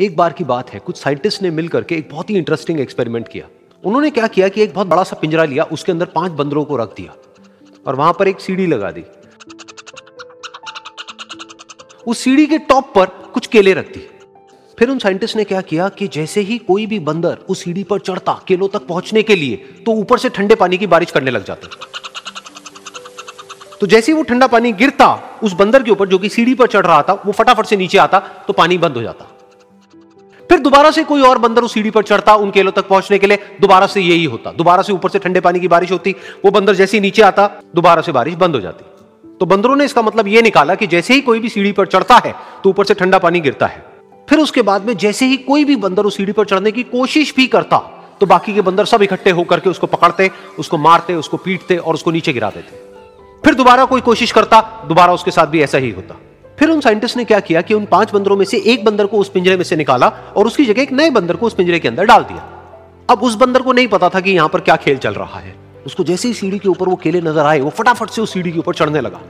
एक बार की बात है, कुछ साइंटिस्ट ने मिलकर के एक बहुत ही इंटरेस्टिंग एक्सपेरिमेंट किया। उन्होंने क्या किया कि एक बहुत बड़ा सा पिंजरा लिया, उसके अंदर पाँच बंदरों को रख दिया और वहाँ पर एक सीढ़ी लगा दी। उस सीढ़ी के टॉप पर कुछ केले रख दी। फिर उन साइंटिस्ट ने क्या किया कि जैसे ही कोई भी बंदर उस सीढ़ी पर चढ़ता केलों तक पहुँचने के लिए तो ऊपर से ठंडे पानी की बारिश करने लग जाता। तो जैसे ही वो ठंडा पानी गिरता, उस बंदर के ऊपर जो कि सीढ़ी पर चढ़ रहा था, वो फटाफट से नीचे आता तो पानी बंद हो जाता। फिर दोबारा से कोई और बंदर उस सीढ़ी पर चढ़ता उन केलों तक पहुँचने के लिए? दोबारा से यही होता। दोबारा से ऊपर से ठंडे पानी की बारिश होती, वो बंदर जैसे ही नीचे आता, दोबारा से बारिश बंद हो जाती। तो बंदरों ने इसका मतलब यह निकाला कि जैसे ही कोई भी सीढ़ी पर चढ़ता है तो ऊपर से ठंडा पानी गिरता है। फिर उसके बाद में जैसे ही कोई भी बंदर उस सीढ़ी पर चढ़ने की कोशिश भी करता तो बाकी के बंदर सब इकट्ठे होकर के उसको पकड़ते, उसको मारते, उसको पीटते और उसको नीचे गिरा देते। फिर दोबारा कोई कोशिश करता, दोबारा उसके साथ भी ऐसा ही होता। फिर उन साइंटिस्ट ने क्या किया कि उन पाँच बंदरों में से एक बंदर को उस पिंजरे में से निकाला और उसकी जगह एक नए बंदर को उस पिंजरे के अंदर डाल दिया। अब उस बंदर को नहीं पता था कि यहाँ पर क्या खेल चल रहा है। उसको जैसे ही सीढ़ी के ऊपर वो केले नज़र आए, वो फटाफट से उस सीढ़ी के ऊपर चढ़ने लगा।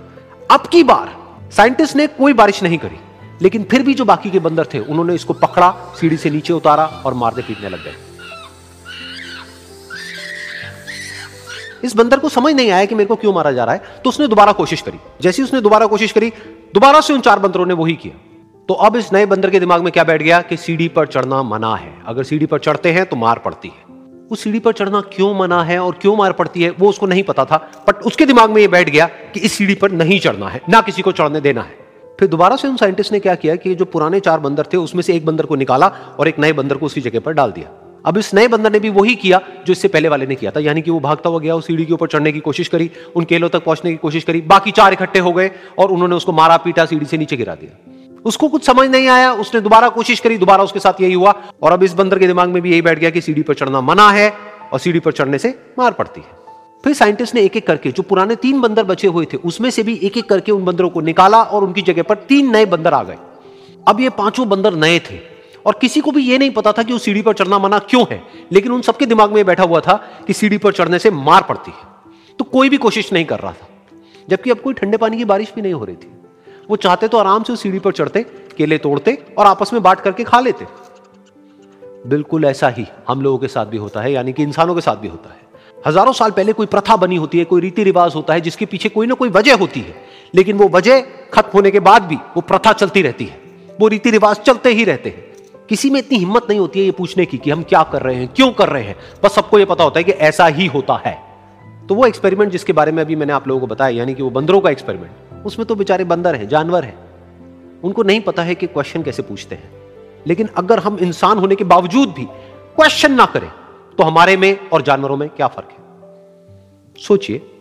अब की बार साइंटिस्ट ने कोई बारिश नहीं करी, लेकिन फिर भी जो बाकी के बंदर थे, उन्होंने इसको पकड़ा, सीढ़ी से नीचे उतारा और मारने पीटने लग गए। इस बंदर को समझ नहीं आया कि मेरे को क्यों मारा जा रहा है तो उसने दोबारा कोशिश करी। जैसी उसने दोबारा कोशिश करी दोबारा से उन चार बंदरों ने वही किया। तो अब इस नए बंदर के दिमाग में क्या बैठ गया कि सीढ़ी पर चढ़ना मना है। अगर सीढ़ी पर चढ़ते हैं तो मार पड़ती है। उस सीढ़ी पर चढ़ना क्यों मना है और क्यों मार पड़ती है, वो उसको नहीं पता था। बट उसके दिमाग में ये बैठ गया कि इस सीढ़ी पर नहीं चढ़ना है, ना किसी को चढ़ने देना है। फिर दोबारा से उन साइंटिस्ट ने क्या किया कि जो पुराने चार बंदर थे, उसमें से एक बंदर को निकाला और एक नए बंदर को उसी जगह पर डाल दिया। अब इस नए बंदर ने भी वही किया जो इससे पहले वाले ने किया था। यानी कि वो भागता हुआ गया उस सीढ़ी के ऊपर चढ़ने की कोशिश करी, उन केलों तक पहुँचने की कोशिश करी, बाकी चार इकट्ठे हो गए और उन्होंने उसको मारा, पीटा, सीढ़ी से नीचे गिरा दिया। उसको कुछ समझ नहीं आया, उसने दोबारा कोशिश करी, दोबारा उसके साथ यही हुआ और अब इस बंदर के दिमाग में भी यही बैठ गया कि सीढ़ी पर चढ़ना मना है और सीढ़ी पर चढ़ने से मार पड़ती है। फिर साइंटिस्ट ने एक एक करके, जो पुराने तीन बंदर बचे हुए थे, उसमें से भी एक एक करके उन बंदरों को निकाला और उनकी जगह पर तीन नए बंदर आ गए। अब ये पाँचों बंदर नए थे। और किसी को भी यह नहीं पता था कि उस सीढ़ी पर चढ़ना मना क्यों है, लेकिन उन सबके दिमाग में बैठा हुआ था कि सीढ़ी पर चढ़ने से मार पड़ती है। तो कोई भी कोशिश नहीं कर रहा था, जबकि अब कोई ठंडे पानी की बारिश भी नहीं हो रही थी। वो चाहते तो आराम से उस सीढ़ी पर चढ़ते, केले तोड़ते और आपस में बांट करके खा लेते। बिल्कुल ऐसा ही हम लोगों के साथ भी होता है, यानी कि इंसानों के साथ भी होता है। हज़ारों साल पहले कोई प्रथा बनी होती है, कोई रीति रिवाज होता है, जिसके पीछे कोई ना कोई वजह होती है, लेकिन वो वजह खत्म होने के बाद भी वो प्रथा चलती रहती है। वो रीति रिवाज चलते ही रहते हैं। किसी में इतनी हिम्मत नहीं होती है ये पूछने की कि हम क्या कर रहे हैं, क्यों कर रहे हैं। बस सबको ये पता होता है कि ऐसा ही होता है। तो वो एक्सपेरिमेंट जिसके बारे में अभी मैंने आप लोगों को बताया, यानी कि वो बंदरों का एक्सपेरिमेंट उसमें तो बेचारे बंदर हैं, जानवर हैं। उनको नहीं पता है कि क्वेश्चन कैसे पूछते हैं। लेकिन अगर हम इंसान होने के बावजूद भी क्वेश्चन ना करें तो हमारे में और जानवरों में क्या फ़र्क है? सोचिए।